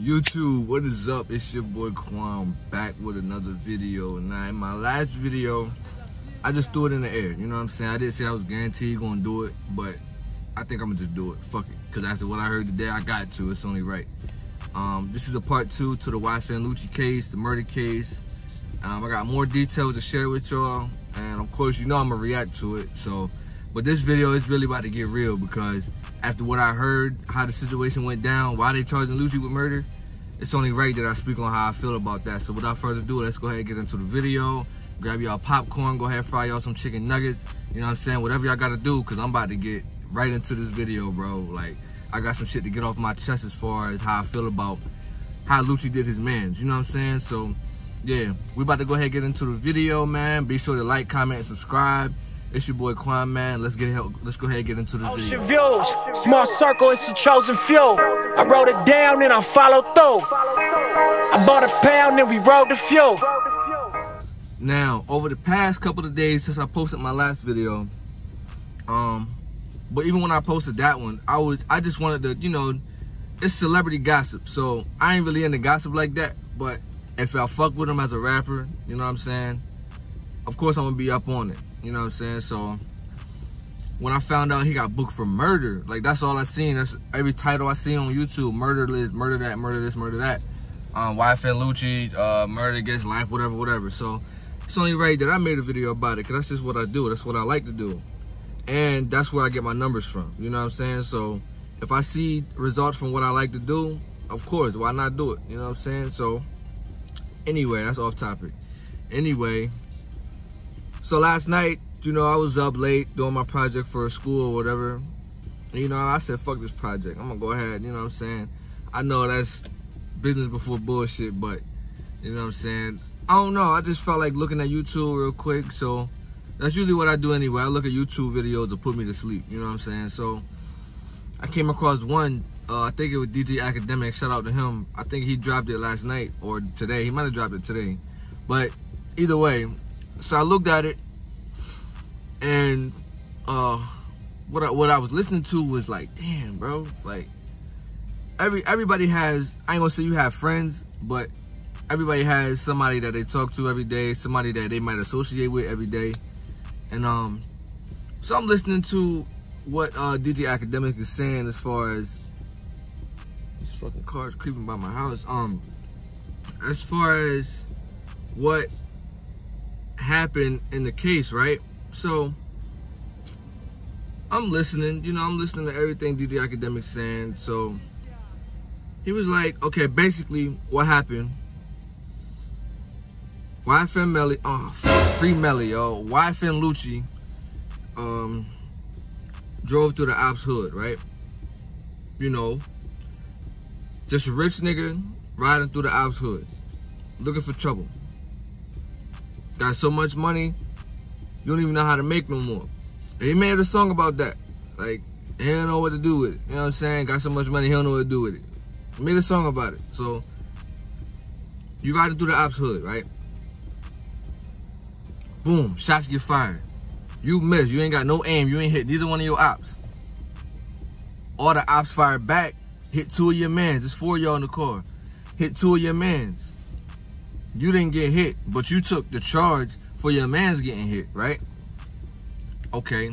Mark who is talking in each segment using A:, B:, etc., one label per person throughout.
A: YouTube, what is up? It's your boy Quan back with another video. Now, in my last video, I just threw it in the air. You know what I'm saying? I didn't say I was guaranteed gonna do it, but I think I'm gonna just do it. Fuck it. Cause after what I heard today, I got to. It's only right. Um, this is a part two to the YFN Lucci case, the murder case. Um, I got more details to share with y'all. And of course, you know I'm gonna react to it. So, but this video is really about to get real because after what I heard, how the situation went down, why they charging Lucci with murder, it's only right that I speak on how I feel about that. So without further ado, let's go ahead and get into the video. Grab y'all popcorn, go ahead fry y'all some chicken nuggets. You know what I'm saying? Whatever y'all gotta do, cause I'm about to get right into this video, bro. Like, I got some shit to get off my chest as far as how I feel about how Lucci did his mans. You know what I'm saying? So, yeah, we about to go ahead and get into the video, man. Be sure to like, comment, and subscribe. It's your boy Quan, man. Let's get let's go ahead and get into the
B: Ocean
A: video.
B: views, small circle, it's the chosen few. I wrote it down and I followed through. I bought a pound and we rode the fuel.
A: Now, over the past couple of days since I posted my last video, um, but even when I posted that one, I was I just wanted to, you know, it's celebrity gossip, so I ain't really into gossip like that. But if I fuck with him as a rapper, you know what I'm saying? Of course I'm gonna be up on it. You know what I'm saying? So when I found out he got booked for murder, like that's all I seen. That's every title I see on YouTube: murder this, murder that, murder this, murder that. Um, YFN Lucci, uh, murder against life, whatever, whatever. So it's only right that I made a video about it, cause that's just what I do. That's what I like to do, and that's where I get my numbers from. You know what I'm saying? So if I see results from what I like to do, of course, why not do it? You know what I'm saying? So anyway, that's off topic. Anyway, so last night, you know, I was up late doing my project for school or whatever. You know, I said, fuck this project. I'm gonna go ahead, you know what I'm saying? I know that's business before bullshit, but you know what I'm saying? I don't know. I just felt like looking at YouTube real quick. So that's usually what I do anyway. I look at YouTube videos to put me to sleep. You know what I'm saying? So I came across one. Uh, I think it was DJ Akademiks. Shout out to him. I think he dropped it last night or today. He might have dropped it today. But either way, so I looked at it, and uh, what I, what I was listening to was like, damn, bro, like every everybody has. I ain't gonna say you have friends, but everybody has somebody that they talk to every day, somebody that they might associate with every day, and um, so I'm listening to what uh, DJ Akademiks is saying as far as these fucking cars creeping by my house. Um, as far as what happened in the case, right? So I'm listening, you know, I'm listening to everything DJ Akademiks saying. So he was like, okay, basically what happened. YFN Melly, oh, free Melly, yo. YFN Lucci um, drove through the ops hood, right? You know, just a rich nigga riding through the ops hood, looking for trouble. Got so much money, you don't even know how to make no more. And he made a song about that. Like, he don't know what to do with it. You know what I'm saying? Got so much money, he don't know what to do with it. He made a song about it. So, you riding through the ops hood, right? Boom, shots get fired. You miss, you ain't got no aim, you ain't hit neither one of your ops. All the ops fired back, hit two of your mans. There's four of y'all in the car. Hit two of your mans. You didn't get hit, but you took the charge for your mans getting hit, right? Okay.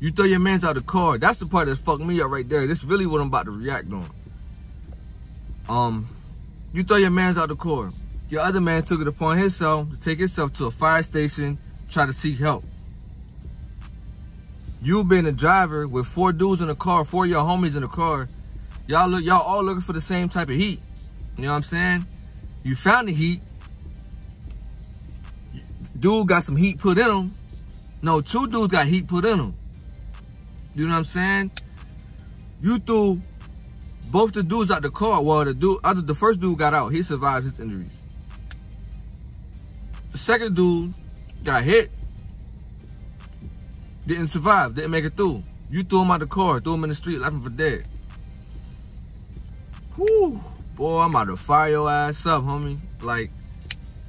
A: You throw your mans out of the car. That's the part that fucked me up right there. This is really what I'm about to react on. Um, you throw your mans out the car. Your other man took it upon himself to take himself to a fire station, try to seek help. You being a driver with four dudes in the car, four of your homies in the car, y'all look, y'all all looking for the same type of heat. You know what I'm saying? You found the heat. Dude got some heat put in him. No, two dudes got heat put in them. You know what I'm saying? You threw both the dudes out the car. Well, the dude, other the first dude got out. He survived his injuries. The second dude got hit. Didn't survive. Didn't make it through. You threw him out the car. Threw him in the street, laughing for dead. Whew. Boy, I'm about to fire your ass up, homie. Like,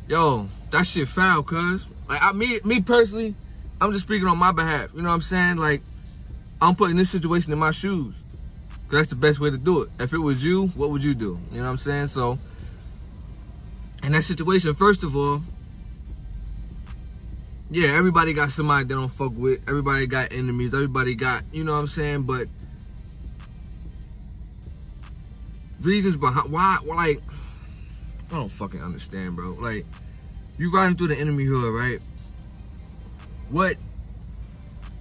A: yo, that shit foul, cuz. Like, I, me, me personally, I'm just speaking on my behalf. You know what I'm saying? Like, I'm putting this situation in my shoes. Cause that's the best way to do it. If it was you, what would you do? You know what I'm saying? So, in that situation, first of all, yeah, everybody got somebody they don't fuck with. Everybody got enemies. Everybody got, you know what I'm saying? But reasons behind why, like, I don't fucking understand, bro. Like, you riding through the enemy hood, right? What?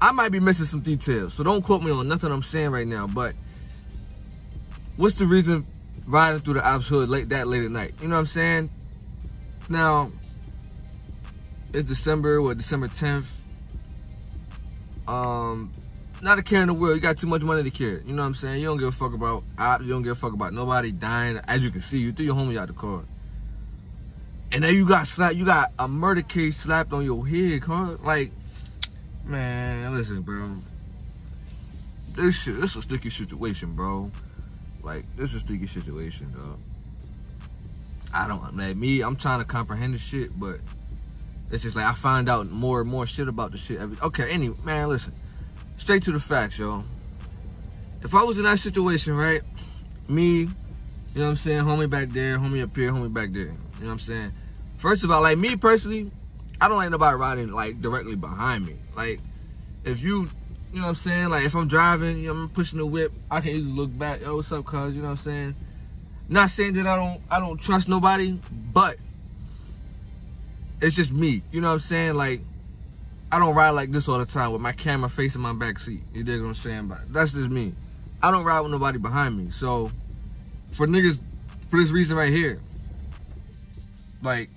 A: I might be missing some details, so don't quote me on nothing I'm saying right now. But what's the reason riding through the ops hood late that late at night? You know what I'm saying? Now, it's December, what, December 10th. Um, not a care in the world. You got too much money to care. You know what I'm saying? You don't give a fuck about ops. You don't give a fuck about nobody dying. As you can see, you threw your homie out the car. And then you got slapped. You got a murder case slapped on your head, car. Like, man, listen, bro. This shit, this is a sticky situation, bro. Like, this is a sticky situation, dog. I don't, man, me, I'm trying to comprehend the shit, but it's just like I find out more and more shit about the shit every. Okay, anyway, man, listen. Straight to the facts, yo. If I was in that situation, right? Me, you know what I'm saying? Homie back there, homie up here, homie back there. You know what I'm saying? First of all, like me personally, I don't like nobody riding like directly behind me. Like, if you, you know what I'm saying? Like, if I'm driving, you know, I'm pushing the whip, I can easily look back. Yo, what's up, cuz? You know what I'm saying? Not saying that I don't, I don't trust nobody, but it's just me. You know what I'm saying? Like, I don't ride like this all the time with my camera facing my back seat. You dig what I'm saying? But that's just me. I don't ride with nobody behind me. So, for niggas, for this reason right here, like,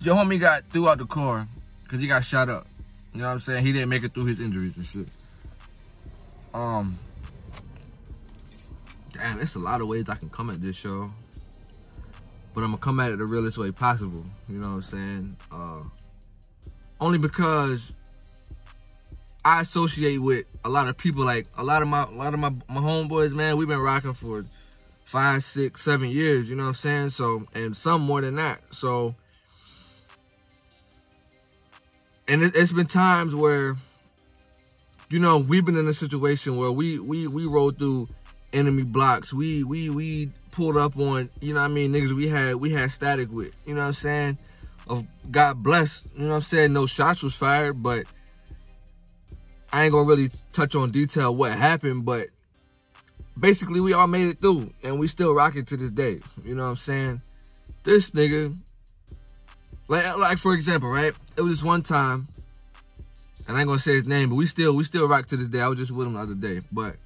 A: your homie got threw out the car because he got shot up. You know what I'm saying? He didn't make it through his injuries and shit. Um, damn, it's a lot of ways I can come at this show but I'm gonna come at it the realest way possible. You know what I'm saying? Uh, only because I associate with a lot of people, like a lot of my, a lot of my, my homeboys, man. We've been rocking for five, six, seven years. You know what I'm saying? So, and some more than that. So, and it, it's been times where, you know, we've been in a situation where we we we rolled through enemy blocks. We we we pulled up on, you know what I mean, niggas we had we had static with. You know what I'm saying? Of God bless, you know what I'm saying? No shots was fired, but I ain't gonna really touch on detail what happened, but basically we all made it through and we still rocking to this day. You know what I'm saying? This nigga, like like for example, right? It was this one time, and I ain't gonna say his name, but we still we still rock to this day. I was just with him the other day, but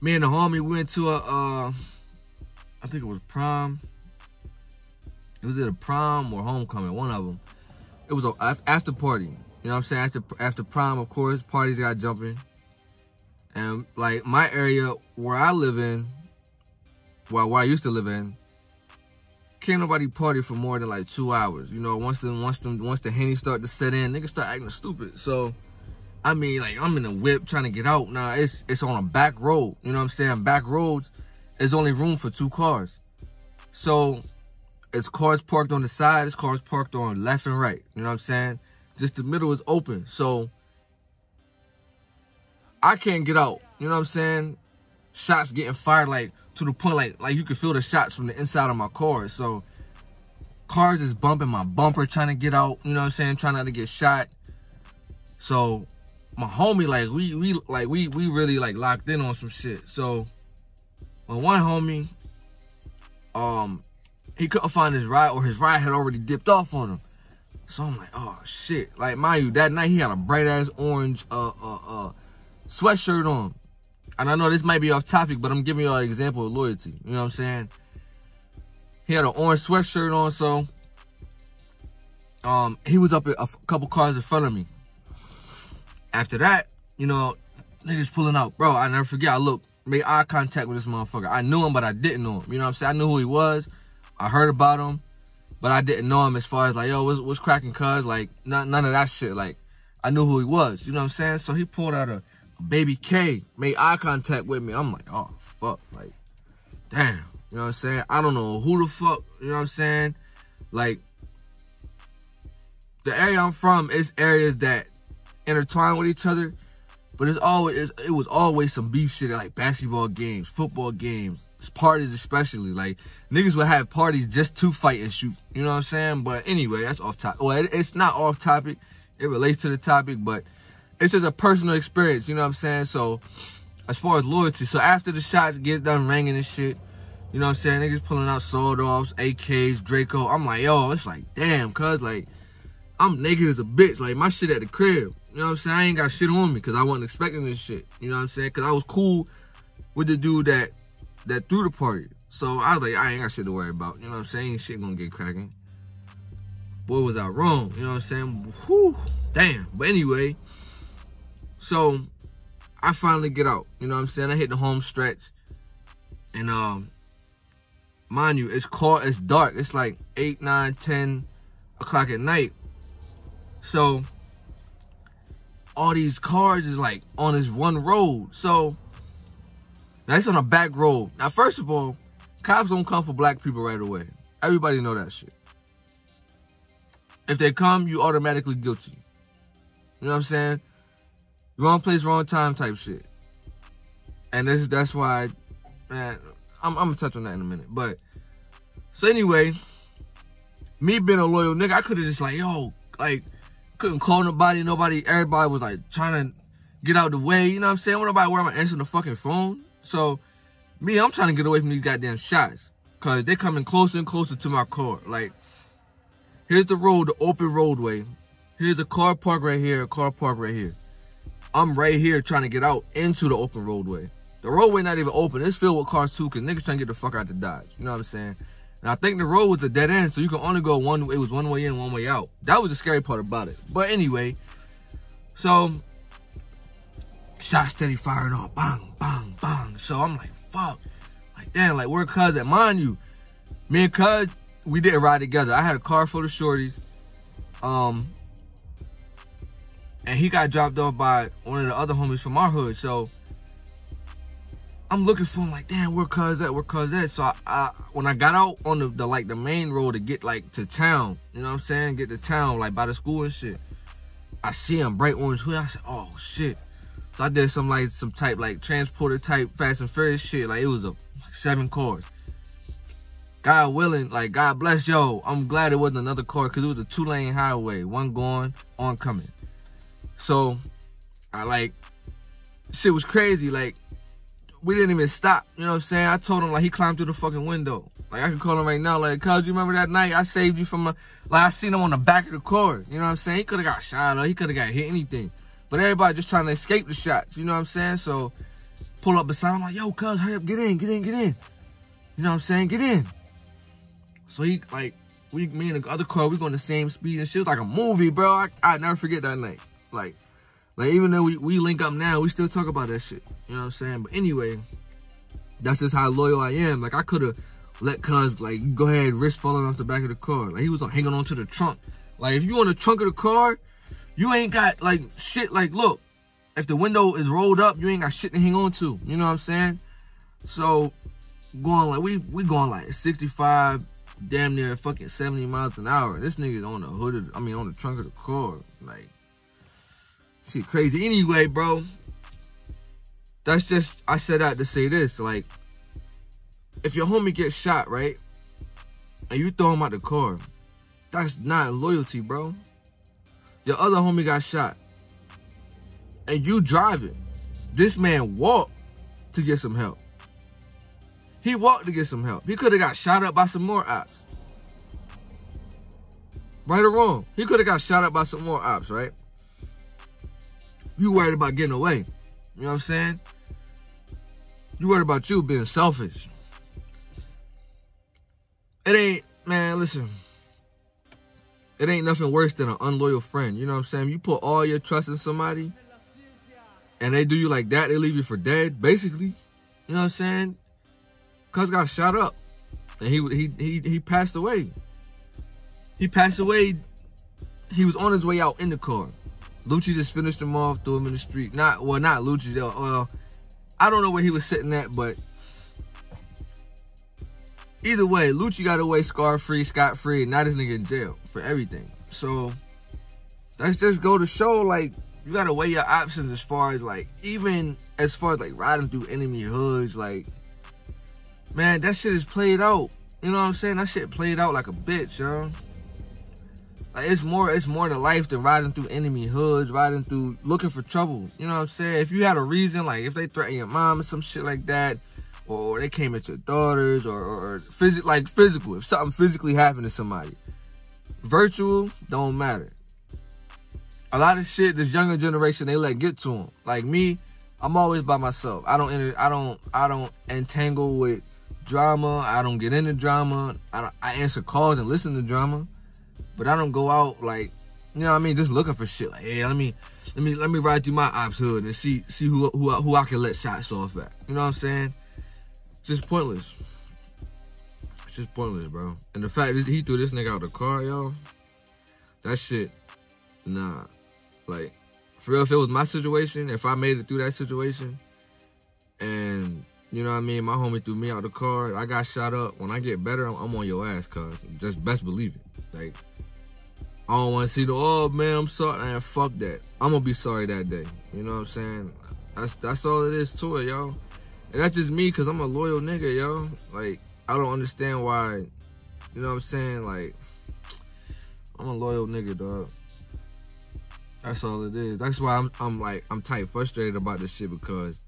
A: me and the homie went to a, uh, I think it was prom. It was either prom or homecoming, one of them. It was a after party. You know what I'm saying? After after prom, of course, parties got jumping. And like my area where I live in, well, where I used to live in, can't nobody party for more than like two hours. You know, once the once the once the henny start to set in, niggas start acting stupid. So I mean, like I'm in a whip trying to get out. Now it's it's on a back road. You know what I'm saying? Back roads, there's only room for two cars. So it's cars parked on the side, it's cars parked on left and right. You know what I'm saying? Just the middle is open. So I can't get out. You know what I'm saying? Shots getting fired like to the point like like you can feel the shots from the inside of my car. So cars is bumping my bumper trying to get out, you know what I'm saying? Trying not to get shot. So my homie, like we we like we we really like locked in on some shit. So my one homie, um, he couldn't find his ride or his ride had already dipped off on him. So I'm like, oh shit. Like mind you, that night he had a bright ass orange uh uh uh sweatshirt on. And I know this might be off topic, but I'm giving you an example of loyalty. You know what I'm saying? He had an orange sweatshirt on, so um he was up a couple cars in front of me. After that, you know, niggas pulling out. Bro, I never forget. I look, made eye contact with this motherfucker. I knew him, but I didn't know him. You know what I'm saying? I knew who he was. I heard about him, but I didn't know him as far as like, yo, what's, what's cracking cuz? Like, none, none of that shit. Like, I knew who he was. You know what I'm saying? So he pulled out a, a baby K, made eye contact with me. I'm like, oh, fuck. Like, damn. You know what I'm saying? I don't know who the fuck, you know what I'm saying? Like, the area I'm from is areas that intertwine with each other. But it's always it was always some beef shit at like basketball games, football games, parties especially. Like niggas would have parties just to fight and shoot. You know what I'm saying? But anyway, that's off topic. Well, it, it's not off topic. It relates to the topic, but it's just a personal experience. You know what I'm saying? So as far as loyalty, so after the shots get done ringing and shit, you know what I'm saying? Niggas pulling out sword offs, AKs, Draco. I'm like, yo, it's like, damn, cuz like, I'm naked as a bitch. Like, my shit at the crib. You know what I'm saying? I ain't got shit on me because I wasn't expecting this shit. You know what I'm saying? Because I was cool with the dude that that threw the party. So I was like, I ain't got shit to worry about. You know what I'm saying? Shit gonna get cracking. Boy, was I wrong. You know what I'm saying? Whew, damn. But anyway, so I finally get out. You know what I'm saying? I hit the home stretch. And um, mind you, it's cold, it's dark. It's like 8, 9, 10 o'clock at night. So all these cars is like on this one road. So that's on a back road. Now, first of all, cops don't come for black people right away. Everybody know that shit. If they come, you automatically guilty. You know what I'm saying? Wrong place, wrong time type shit. And this that's why, man, I'm, I'm gonna touch on that in a minute. But so anyway, me being a loyal nigga, I could have just like, yo, like couldn't call nobody, nobody, everybody was like trying to get out the way, you know what I'm saying? When nobody where I'm answering the fucking phone. So, me, I'm trying to get away from these goddamn shots. Cause they coming closer and closer to my car. Like, here's the road, the open roadway. Here's a car park right here, a car park right here. I'm right here trying to get out into the open roadway. The roadway not even open. It's filled with cars too, cause niggas trying to get the fuck out the Dodge. You know what I'm saying? And I think the road was a dead end, so you can only go one, it was one way in, one way out. That was the scary part about it. But anyway, so, shot steady firing off, bang, bang, bang. So I'm like, fuck. Like, damn, like, where cuz at? Mind you, me and cuz, we didn't ride together. I had a car full of shorties. Um, and he got dropped off by one of the other homies from our hood. So, I'm looking for him like, damn, where cuz at, where cuz at? So I, I, when I got out on the, the, like the main road to get like to town, you know what I'm saying? Get to town, like by the school and shit. I see him, bright orange hood. I said, oh shit. So I did some like some type like transporter type Fast and Furious shit. Like it was a seven cars. God willing, like God bless yo. I'm glad it wasn't another car because it was a two lane highway, one going, on coming. So I like shit was crazy. Like we didn't even stop. You know what I'm saying? I told him like he climbed through the fucking window. Like I can call him right now. Like, cuz you remember that night I saved you from a like I seen him on the back of the car. You know what I'm saying? He could have got shot or he could have got hit anything. But everybody just trying to escape the shots. You know what I'm saying? So pull up beside him like, yo, cuz, hurry up, get in, get in, get in. You know what I'm saying? Get in. So he like we me and the other car, we going the same speed and shit. was like a movie, bro. I I never forget that night. Like like, even though we, we link up now, we still talk about that shit. You know what I'm saying? But anyway, that's just how loyal I am. Like, I could have let cuz, like, go ahead, wrist falling off the back of the car. Like, he was hanging on to the trunk. Like, if you on the trunk of the car, you ain't got, like, shit. Like, look, if the window is rolled up, you ain't got shit to hang on to. You know what I'm saying? So, going, like, we, we going, like, 65, damn near fucking 70 miles an hour. This nigga's on the hood of, I mean, on the trunk of the car. Like, Shit crazy. Anyway, bro. That's just, I said that to say this. Like, if your homie gets shot, right? And you throw him out the car. That's not loyalty, bro. Your other homie got shot. And you driving. This man walked to get some help. He walked to get some help. He could have got shot up by some more ops. Right or wrong? He could have got shot up by some more ops, right? You worried about getting away. You know what I'm saying? You worried about you being selfish. It ain't, man, listen. It ain't nothing worse than an unloyal friend. You know what I'm saying? You put all your trust in somebody and they do you like that, they leave you for dead, basically. You know what I'm saying? Cuz got shot up. And he he he he passed away. He passed away. He was on his way out in the car. Lucci just finished him off, threw him in the street. Not well, not Lucci. Well, I don't know where he was sitting at, but either way, Lucci got away scar free, scot free, and now this nigga in jail for everything. So let's just go to show like you gotta weigh your options as far as like, even as far as like riding through enemy hoods, like, man, that shit is played out. You know what I'm saying? That shit played out like a bitch, yo. Like it's more, it's more to life than riding through enemy hoods, riding through looking for trouble. You know what I'm saying? If you had a reason, like if they threaten your mom or some shit like that, or they came at your daughters, or, or, or phys- like physical, if something physically happened to somebody, virtual don't matter. A lot of shit this younger generation they let get to them. Like me, I'm always by myself. I don't, enter, I don't, I don't entangle with drama. I don't get into drama. I, I answer calls and listen to drama, but I don't go out like, you know what I mean, just looking for shit. Like, hey, let me, let me, let me ride through my ops hood and see, see who, who, who I can let shots off at. You know what I'm saying? Just pointless. It's just pointless, bro. And the fact that he threw this nigga out the car, y'all, that shit, nah. Like, for real, if it was my situation, if I made it through that situation, and you know what I mean? My homie threw me out the car. I got shot up. When I get better, I'm, I'm on your ass, cuz. Just best believe it. Like, I don't want to see the, oh, man, I'm sorry. Man, fuck that. I'm going to be sorry that day. You know what I'm saying? That's that's all it is to it, yo. And that's just me, because I'm a loyal nigga, yo. Like, I don't understand why, you know what I'm saying? Like, I'm a loyal nigga, dog. That's all it is. That's why I'm, I'm like, I'm tight frustrated about this shit, because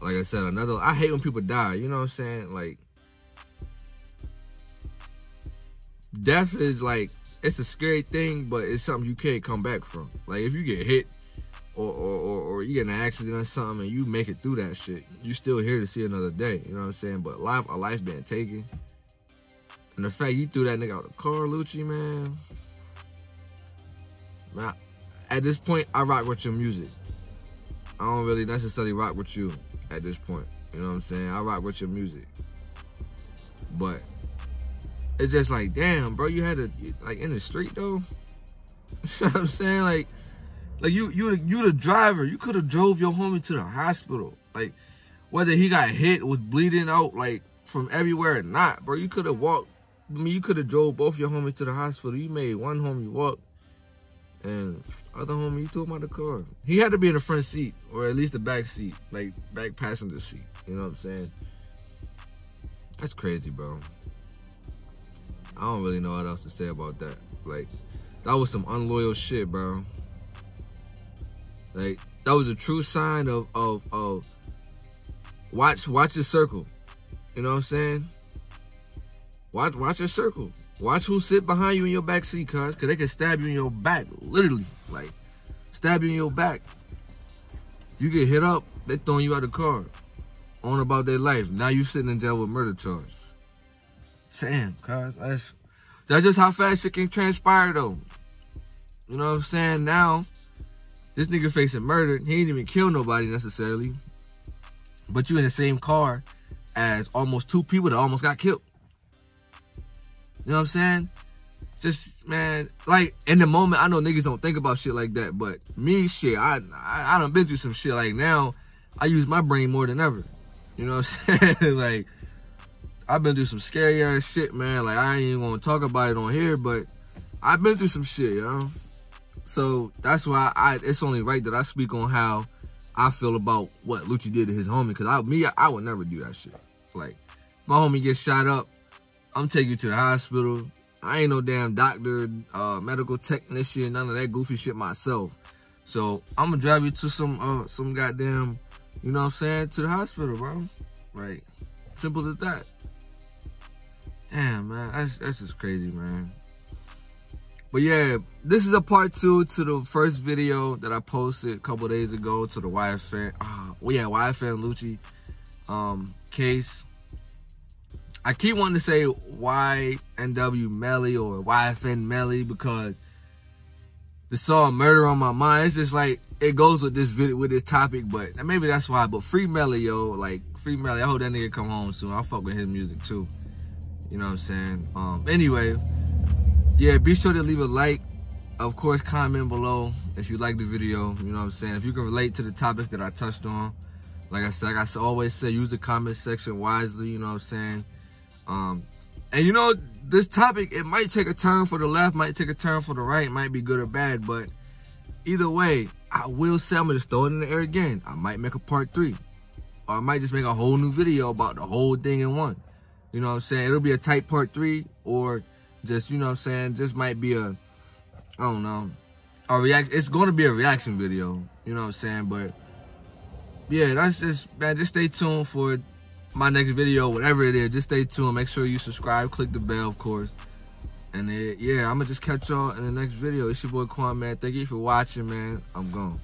A: like I said, another, I hate when people die, you know what I'm saying? Like, death is like, it's a scary thing, but it's something you can't come back from. Like, if you get hit or, or, or, you get in an accident or something and you make it through that shit, you still here to see another day, you know what I'm saying? But life, a life being taken. And the fact you threw that nigga out the car, Lucci, man. man at this point, I rock with your music. I don't really necessarily rock with you at this point. You know what I'm saying? I rock with your music. But it's just like, damn, bro, you had to like in the street though. you know what I'm saying? Like like you you you the driver. You could have drove your homie to the hospital. Like whether he got hit, was bleeding out like from everywhere or not, bro. You could have walked. I mean, you could have drove both your homies to the hospital. You made one homie walk and other homie, he took him out the car. He had to be in the front seat, or at least the back seat, like back passenger seat. You know what I'm saying? That's crazy, bro. I don't really know what else to say about that. Like, that was some unloyal shit, bro. Like, that was a true sign of of of watch watch your circle. You know what I'm saying? Watch watch your circle. Watch who sit behind you in your back seat, cuz. Cause they can stab you in your back. Literally. Like, stab you in your back. You get hit up, they throwing you out the car. On about their life. Now you sitting in jail with murder charge. Sam, cuz. That's that's just how fast it can transpire though. You know what I'm saying? Now, this nigga facing murder. He ain't even kill nobody necessarily. But you in the same car as almost two people that almost got killed. You know what I'm saying? Just man, like in the moment, I know niggas don't think about shit like that, but me, shit, I I, I done been through some shit. Like now, I use my brain more than ever. You know what I'm saying? like I've been through some scary ass shit, man. Like I ain't even gonna talk about it on here, but I've been through some shit, yo. So that's why I it's only right that I speak on how I feel about what Lucci did to his homie. Cause I me, I would never do that shit. Like my homie gets shot up, I'm taking you to the hospital. I ain't no damn doctor, uh, medical technician, none of that goofy shit myself. So I'm gonna drive you to some, uh, some goddamn, you know what I'm saying, to the hospital, bro. Right. Simple as that. Damn, man, that's, that's just crazy, man. But yeah, this is a part two to the first video that I posted a couple days ago to the YFN, uh, well, yeah, YFN Lucci um, case. I keep wanting to say YNW Melly or YFN Melly because the song Murder on My Mind, it's just like, it goes with this video, with this topic, but maybe that's why, but Free Melly, yo, like, Free Melly, I hope that nigga come home soon. I fuck with his music too. You know what I'm saying? Um, anyway, yeah, be sure to leave a like. Of course, comment below if you like the video. You know what I'm saying? If you can relate to the topic that I touched on. Like I said, like I always say, use the comment section wisely. You know what I'm saying? Um, and you know, this topic, it might take a turn for the left, might take a turn for the right, might be good or bad, but either way, I will say I'm gonna just throw it in the air again. I might make a part three. Or I might just make a whole new video about the whole thing in one. You know what I'm saying? It'll be a tight part three or just, you know I'm saying, This might be a, I don't know, a react. It's gonna be a reaction video. You know what I'm saying? But yeah, that's just, man, just stay tuned for my next video, whatever it is. Just stay tuned. Make sure you subscribe, click the bell, of course. And then, yeah, I'm gonna just catch y'all in the next video. It's your boy Quan, man. Thank you for watching, man. I'm gone.